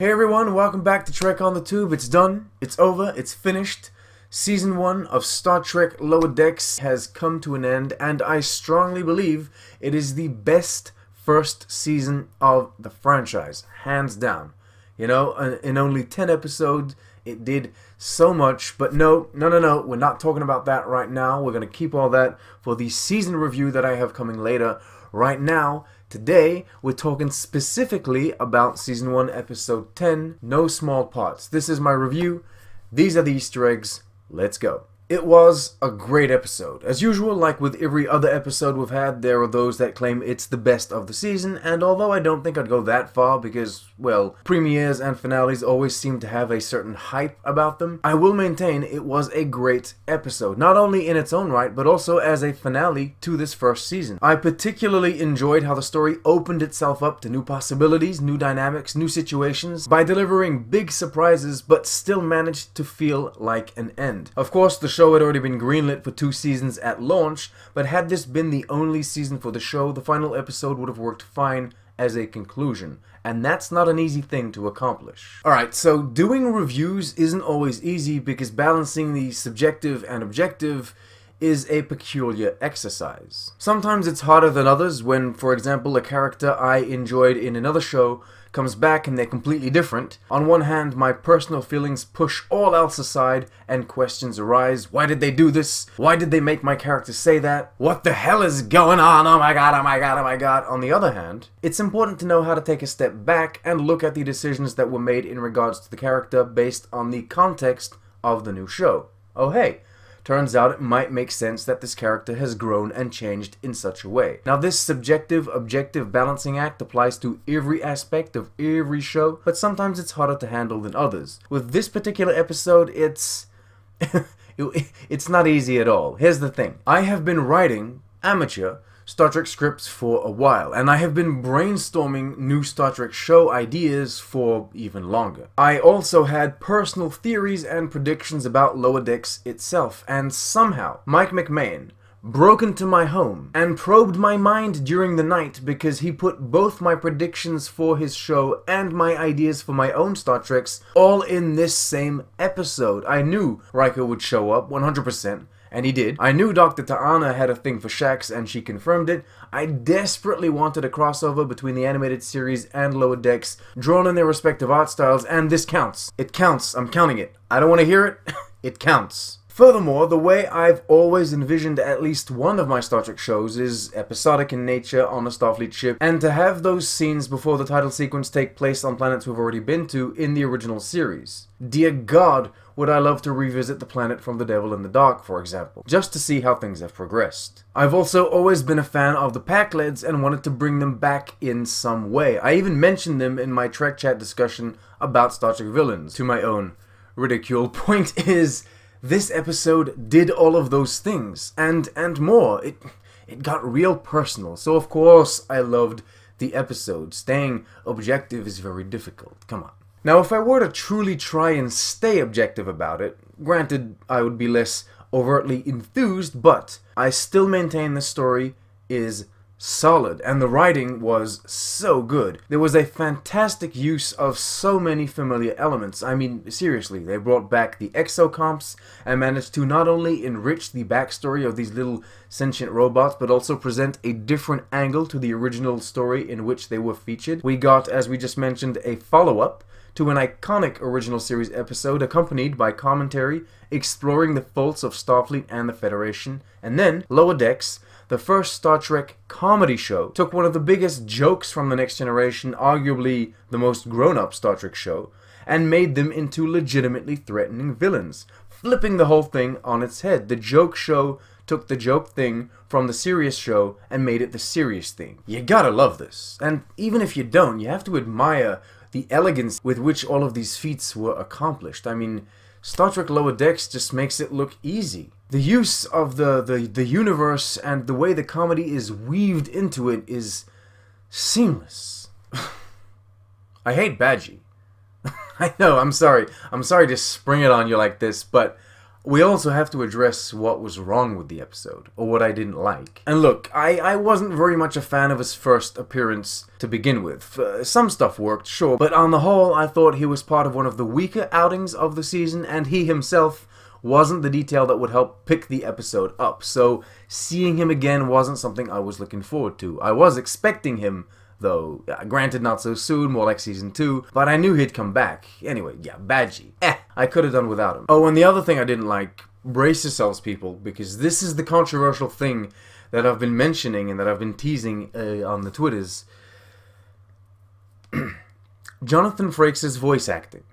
Hey everyone, welcome back to Trek on the Tube. It's done, it's over, it's finished. Season 1 of Star Trek Lower Decks has come to an end, and I strongly believe it is the best first season of the franchise, hands down. You know, in only 10 episodes, it did so much, but no, no, no, no, we're not talking about that right now. We're going to keep all that for the season review that I have coming later. Right now, Today, we're talking specifically about Season 1, Episode 10, No Small Parts. This is my review. These are the Easter eggs. Let's go. It was a great episode. As usual, like with every other episode we've had, there are those that claim it's the best of the season, and although I don't think I'd go that far because, well, premieres and finales always seem to have a certain hype about them, I will maintain it was a great episode, not only in its own right, but also as a finale to this first season. I particularly enjoyed how the story opened itself up to new possibilities, new dynamics, new situations, by delivering big surprises, but still managed to feel like an end. Of course, the show had already been greenlit for two seasons at launch, but had this been the only season for the show, the final episode would have worked fine as a conclusion, and that's not an easy thing to accomplish. Alright, so doing reviews isn't always easy because balancing the subjective and objective is a peculiar exercise. Sometimes it's harder than others when, for example, a character I enjoyed in another show comes back and they're completely different. On one hand, my personal feelings push all else aside and questions arise. Why did they do this? Why did they make my character say that? What the hell is going on? Oh my god, oh my god, oh my god. On the other hand, it's important to know how to take a step back and look at the decisions that were made in regards to the character based on the context of the new show. Oh hey, turns out it might make sense that this character has grown and changed in such a way. Now this subjective objective balancing act applies to every aspect of every show, but sometimes it's harder to handle than others. With this particular episode, it's... it's not easy at all. Here's the thing. I have been writing amateur Star Trek scripts for a while, and I have been brainstorming new Star Trek show ideas for even longer. I also had personal theories and predictions about Lower Decks itself, and somehow, Mike McMahan, broke into my home and probed my mind during the night because he put both my predictions for his show and my ideas for my own Star Treks all in this same episode. I knew Riker would show up 100%, and he did. I knew Dr. T'Ana had a thing for Shax, and she confirmed it. I desperately wanted a crossover between the animated series and Lower Decks, drawn in their respective art styles, and this counts. It counts. I'm counting it. I don't want to hear it. it counts. Furthermore, the way I've always envisioned at least one of my Star Trek shows is episodic in nature on a Starfleet ship, and to have those scenes before the title sequence take place on planets we've already been to in the original series. Dear God, would I love to revisit the planet from The Devil in the Dark, for example, just to see how things have progressed. I've also always been a fan of the Pakleds and wanted to bring them back in some way. I even mentioned them in my Trek Chat discussion about Star Trek villains, to my own ridicule. Point is, this episode did all of those things and and more. It it got real personal. So of course I loved the episode. Staying objective is very difficult. Come on. Now if I were to truly try and stay objective about it, granted I would be less overtly enthused, but I still maintain the story is solid, and the writing was so good. There was a fantastic use of so many familiar elements. I mean, seriously, they brought back the exocomps and managed to not only enrich the backstory of these little sentient robots, but also present a different angle to the original story in which they were featured. We got, as we just mentioned, a follow-up to an iconic original series episode accompanied by commentary exploring the faults of Starfleet and the Federation, and then Lower Decks, the first Star Trek comedy show took one of the biggest jokes from The Next Generation, arguably the most grown up Star Trek show, and made them into legitimately threatening villains, flipping the whole thing on its head. The joke show took the joke thing from the serious show and made it the serious thing. You gotta love this. And even if you don't, you have to admire the elegance with which all of these feats were accomplished. I mean, Star Trek Lower Decks just makes it look easy. The use of the, the, the universe and the way the comedy is weaved into it is seamless. I hate Badgey. I know, I'm sorry. I'm sorry to spring it on you like this, but we also have to address what was wrong with the episode, or what I didn't like. And look, I, I wasn't very much a fan of his first appearance to begin with. Uh, some stuff worked, sure, but on the whole, I thought he was part of one of the weaker outings of the season, and he himself wasn't the detail that would help pick the episode up. So seeing him again wasn't something I was looking forward to. I was expecting him though. Granted, not so soon, more like season 2, but I knew he'd come back. Anyway, yeah, Badgey. Eh, I could have done without him. Oh, and the other thing I didn't like, brace yourselves, people, because this is the controversial thing that I've been mentioning and that I've been teasing uh, on the Twitters. Jonathan Frakes' voice acting.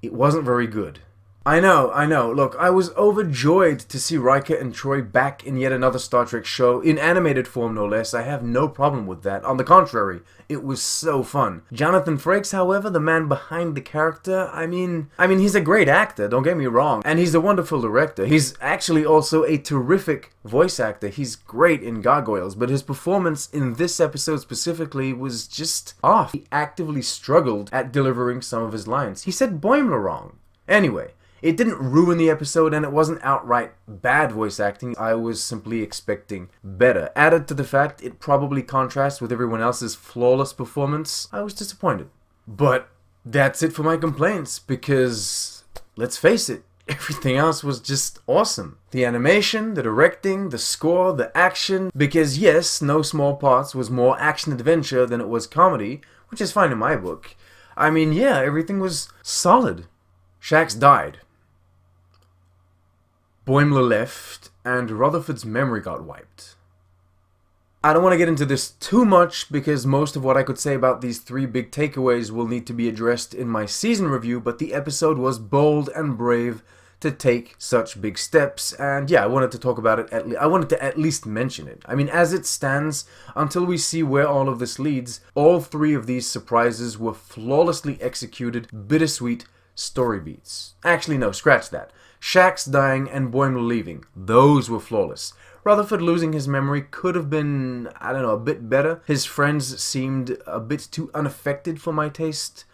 It wasn't very good. I know, I know. Look, I was overjoyed to see Riker and Troi back in yet another Star Trek show, in animated form no less. I have no problem with that. On the contrary, it was so fun. Jonathan Frakes, however, the man behind the character, I mean, I mean, he's a great actor, don't get me wrong, and he's a wonderful director. He's actually also a terrific voice actor. He's great in Gargoyles, but his performance in this episode specifically was just off. He actively struggled at delivering some of his lines. He said Boimler wrong. Anyway, it didn't ruin the episode and it wasn't outright bad voice acting, I was simply expecting better. Added to the fact it probably contrasts with everyone else's flawless performance, I was disappointed. But that's it for my complaints, because let's face it, everything else was just awesome. The animation, the directing, the score, the action, because yes, No Small Parts was more action-adventure than it was comedy, which is fine in my book. I mean, yeah, everything was solid. Shax died. Boimler left, and Rutherford's memory got wiped. I don't want to get into this too much because most of what I could say about these three big takeaways will need to be addressed in my season review, but the episode was bold and brave to take such big steps and yeah, I wanted to talk about it at least I wanted to at least mention it. I mean, as it stands, until we see where all of this leads, all three of these surprises were flawlessly executed, bittersweet story beats. Actually, no, scratch that. Shax dying and Boimler leaving. Those were flawless. Rutherford losing his memory could have been, I don't know, a bit better. His friends seemed a bit too unaffected for my taste.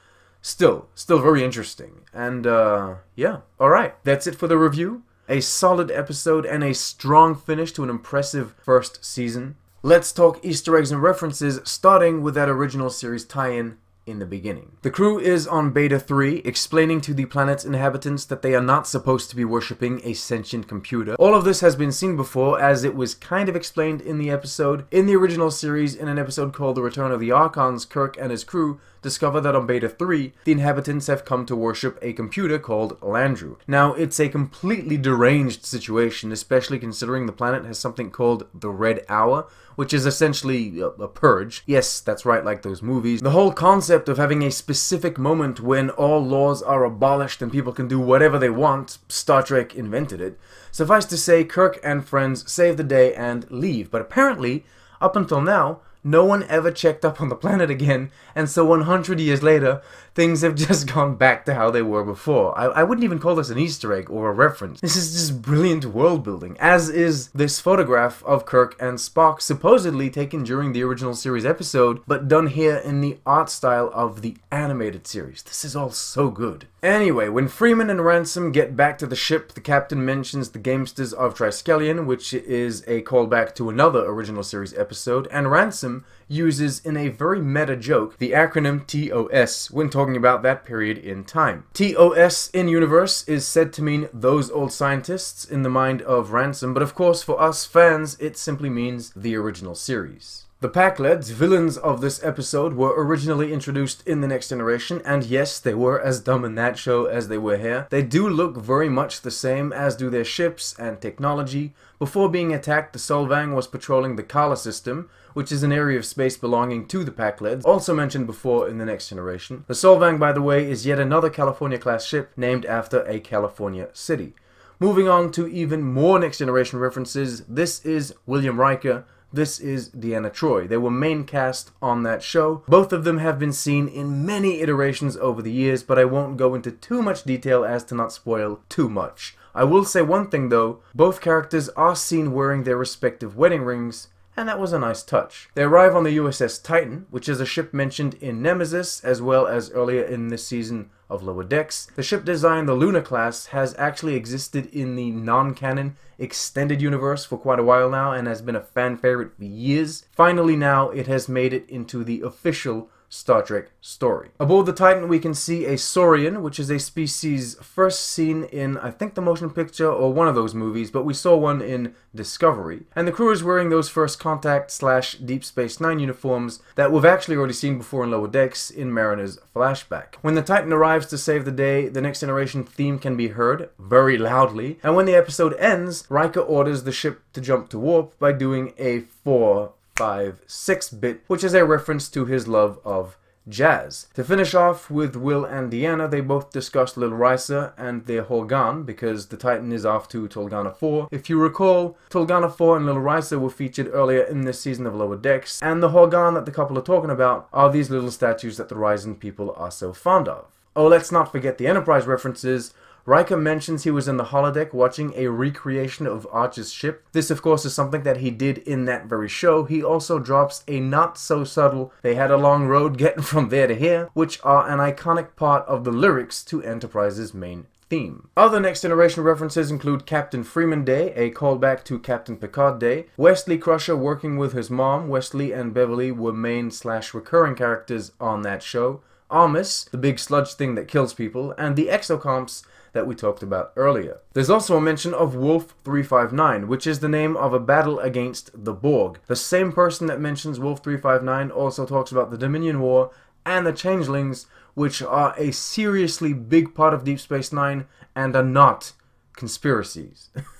Still, still very interesting. And, uh, yeah, alright. That's it for the review. A solid episode and a strong finish to an impressive first season. Let's talk Easter eggs and references, starting with that original series tie-in in the beginning. The crew is on Beta 3, explaining to the planet's inhabitants that they are not supposed to be worshipping a sentient computer. All of this has been seen before, as it was kind of explained in the episode. In the original series, in an episode called The Return of the Archons, Kirk and his crew discover that on Beta 3, the inhabitants have come to worship a computer called Landru. Now, it's a completely deranged situation, especially considering the planet has something called the Red Hour, which is essentially a, a, purge. Yes, that's right, like those movies. The whole concept of having a specific moment when all laws are abolished and people can do whatever they want, Star Trek invented it. Suffice to say, Kirk and friends save the day and leave, but apparently, up until now, no one ever checked up on the planet again, and so 100 years later, things have just gone back to how they were before. I, I wouldn't even call this an Easter egg or a reference. This is just brilliant world building, as is this photograph of Kirk and Spock, supposedly taken during the original series episode, but done here in the art style of the animated series. This is all so good. Anyway, when Freeman and Ransom get back to the ship, the captain mentions the Gamesters of Triskelion, which is a callback to another original series episode, and Ransom uses in a very meta joke the acronym TOS when talking about that period in time. TOS in universe is said to mean those old scientists in the mind of Ransom, but of course for us fans it simply means the original series. The Pakleds, villains of this episode, were originally introduced in The Next Generation, and yes, they were as dumb in that show as they were here. They do look very much the same, as do their ships and technology. Before being attacked, the Solvang was patrolling the Kala system, which is an area of space belonging to the Pakleds, also mentioned before in The Next Generation. The Solvang, by the way, is yet another California-class ship named after a California city. Moving on to even more Next Generation references, this is William Riker, this is Deanna Troi. They were main cast on that show. Both of them have been seen in many iterations over the years, but I won't go into too much detail as to not spoil too much. I will say one thing though, both characters are seen wearing their respective wedding rings, and that was a nice touch. They arrive on the USS Titan, which is a ship mentioned in Nemesis, as well as earlier in this season of Lower Decks. The ship design, the Luna class, has actually existed in the non-canon extended universe for quite a while now and has been a fan favorite for years. Finally now, it has made it into the official Star Trek story. Aboard the Titan, we can see a Saurian, which is a species first seen in, I think, the motion picture or one of those movies, but we saw one in Discovery. And the crew is wearing those First Contact slash Deep Space Nine uniforms that we've actually already seen before in Lower Decks in Mariner's flashback. When the Titan arrives to save the day, the Next Generation theme can be heard very loudly, and when the episode ends, Riker orders the ship to jump to warp by doing a 4 5, 6 bit, which is a reference to his love of jazz. To finish off with Will and Deanna, they both discuss Lil Risa and their Horga'hn because the Titan is off to Tulgana 4. If you recall, Tulgana 4 and Lil Risa were featured earlier in this season of Lower Decks, and the Horga'hn that the couple are talking about are these little statues that the Risian people are so fond of. Oh, let's not forget the Enterprise references, Riker mentions he was in the holodeck watching a recreation of Archer's ship. This, of course, is something that he did in that very show. He also drops a not so subtle, they had a long road getting from there to here, which are an iconic part of the lyrics to Enterprise's main theme. Other Next Generation references include Captain Freeman Day, a callback to Captain Picard Day, Wesley Crusher working with his mom, Wesley and Beverly were main slash recurring characters on that show, Armus, the big sludge thing that kills people, and the exocomps that we talked about earlier. There's also a mention of Wolf 359, which is the name of a battle against the Borg. The same person that mentions Wolf 359 also talks about the Dominion War and the Changelings, which are a seriously big part of Deep Space Nine and are not conspiracies.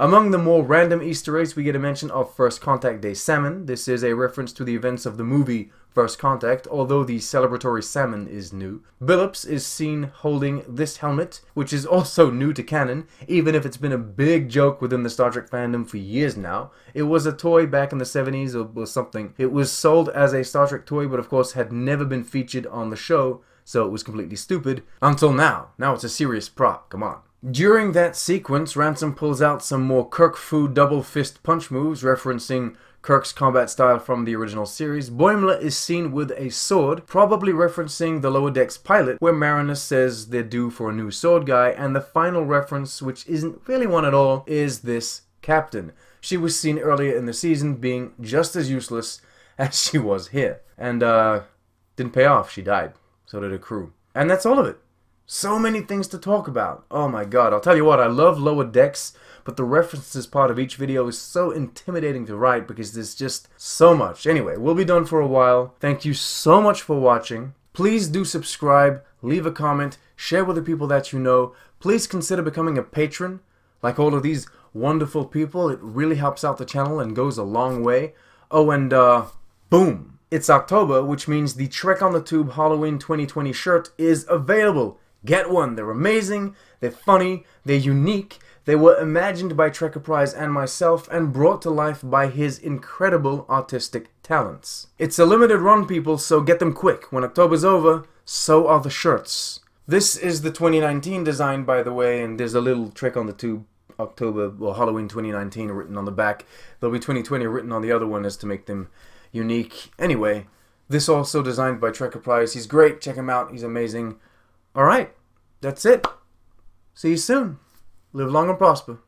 Among the more random Easter eggs, we get a mention of First Contact Day salmon. This is a reference to the events of the movie First Contact, although the celebratory salmon is new. Billups is seen holding this helmet, which is also new to canon, even if it's been a big joke within the Star Trek fandom for years now. It was a toy back in the 70s or, or something. It was sold as a Star Trek toy, but of course had never been featured on the show, so it was completely stupid. Until now. Now it's a serious prop, come on. During that sequence, Ransom pulls out some more Kirk Fu double fist punch moves, referencing Kirk's combat style from the original series. Boimler is seen with a sword, probably referencing the Lower Decks pilot, where Mariner says they're due for a new sword guy, and the final reference, which isn't really one at all, is this captain. She was seen earlier in the season being just as useless as she was here. And, uh, didn't pay off. She died. So did her crew. And that's all of it. So many things to talk about. Oh my god, I'll tell you what, I love Lower Decks, but the references part of each video is so intimidating to write because there's just so much. Anyway, we'll be done for a while. Thank you so much for watching. Please do subscribe, leave a comment, share with the people that you know. Please consider becoming a patron. Like all of these wonderful people, it really helps out the channel and goes a long way. Oh, and uh, boom! It's October, which means the Trek on the Tube Halloween 2020 shirt is available. Get one. They're amazing, they're funny, they're unique, they were imagined by Trekker Prize and myself and brought to life by his incredible artistic talents. It's a limited run, people, so get them quick. When October's over, so are the shirts. This is the 2019 design, by the way, and there's a little trick on the tube. October, or Halloween 2019 written on the back. There'll be 2020 written on the other one as to make them unique. Anyway, this also designed by Trekker Prize. He's great. Check him out. He's amazing. All right, that's it. See you soon. Live long and prosper.